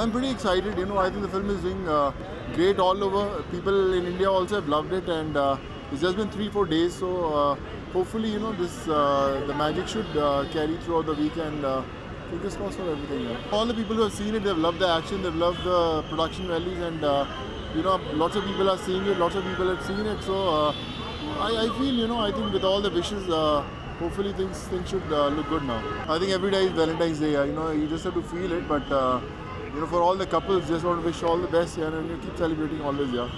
I'm pretty excited. You know, I think the film is doing uh, great all over. People in India also have loved it, and uh, it's just been three, four days. So uh, hopefully, you know, this uh, the magic should uh, carry throughout the week, and uh, fingers crossed for everything. Yeah. All the people who have seen it, they've loved the action, they've loved the production values, and uh, you know, lots of people are seeing it. Lots of people have seen it. So I, I feel, you know, I think with all the wishes. Hopefully things things should uh, look good now. I think every day is Valentine's Day. uh, You know, you just have to feel it. But uh, you know, for all the couples, just want to wish all the best, yeah, and you keep celebrating always, yeah.